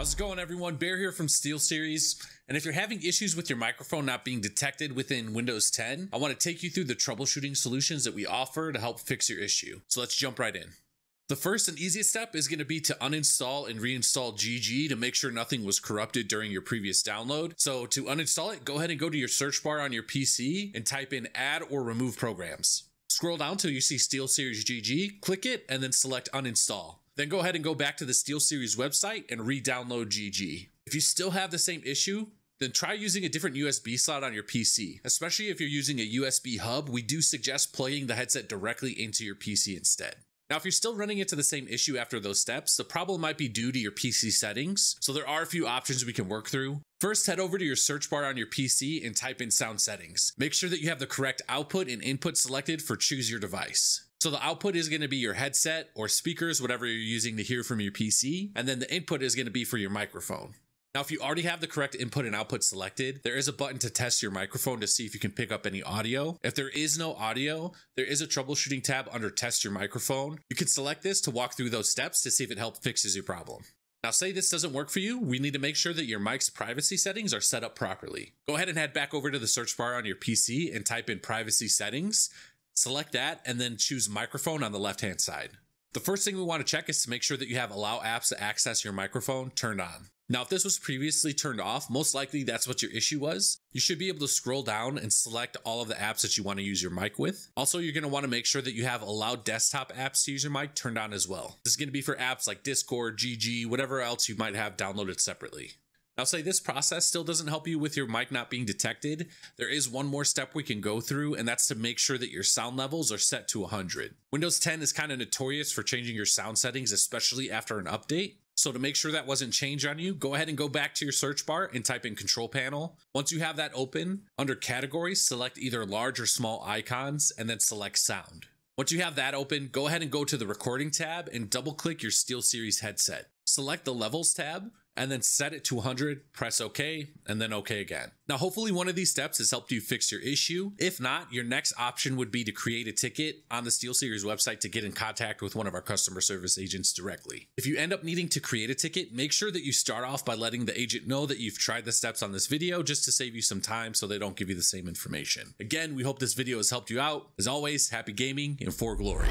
How's it going, everyone? Bear here from SteelSeries. And if you're having issues with your microphone not being detected within Windows 10, I want to take you through the troubleshooting solutions that we offer to help fix your issue. So let's jump right in. The first and easiest step is going to be to uninstall and reinstall GG to make sure nothing was corrupted during your previous download. So to uninstall it, go ahead and go to your search bar on your PC and type in add or remove programs. Scroll down till you see SteelSeries GG, click it, and then select uninstall. Then go ahead and go back to the SteelSeries website and re-download GG. If you still have the same issue, then try using a different USB slot on your PC. Especially if you're using a USB hub, we do suggest plugging the headset directly into your PC instead. Now, if you're still running into the same issue after those steps, the problem might be due to your PC settings, so there are a few options we can work through. First, head over to your search bar on your PC and type in sound settings. Make sure that you have the correct output and input selected for choose your device. So the output is going to be your headset or speakers, whatever you're using to hear from your PC. And then the input is going to be for your microphone. Now, if you already have the correct input and output selected, there is a button to test your microphone to see if you can pick up any audio. If there is no audio, there is a troubleshooting tab under test your microphone. You can select this to walk through those steps to see if it helps fixes your problem. Now, say this doesn't work for you, we need to make sure that your mic's privacy settings are set up properly. Go ahead and head back over to the search bar on your PC and type in privacy settings. Select that and then choose microphone on the left hand side. The first thing we want to check is to make sure that you have allow apps to access your microphone turned on. Now, if this was previously turned off, most likely that's what your issue was. You should be able to scroll down and select all of the apps that you want to use your mic with. Also, you're going to want to make sure that you have allow desktop apps to use your mic turned on as well. This is going to be for apps like Discord, GG, whatever else you might have downloaded separately. Now, say this process still doesn't help you with your mic not being detected. There is one more step we can go through, and that's to make sure that your sound levels are set to 100. Windows 10 is kind of notorious for changing your sound settings, especially after an update. So to make sure that wasn't changed on you, go ahead and go back to your search bar and type in control panel. Once you have that open, under categories, select either large or small icons and then select sound. Once you have that open, go ahead and go to the recording tab and double click your SteelSeries headset. Select the levels tab and then set it to 100, press OK, and then OK again. Now, hopefully one of these steps has helped you fix your issue. If not, your next option would be to create a ticket on the SteelSeries website to get in contact with one of our customer service agents directly. If you end up needing to create a ticket, make sure that you start off by letting the agent know that you've tried the steps on this video just to save you some time so they don't give you the same information. Again, we hope this video has helped you out. As always, happy gaming and for glory.